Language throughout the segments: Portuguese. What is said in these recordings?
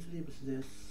muitos livros desses.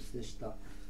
スでした。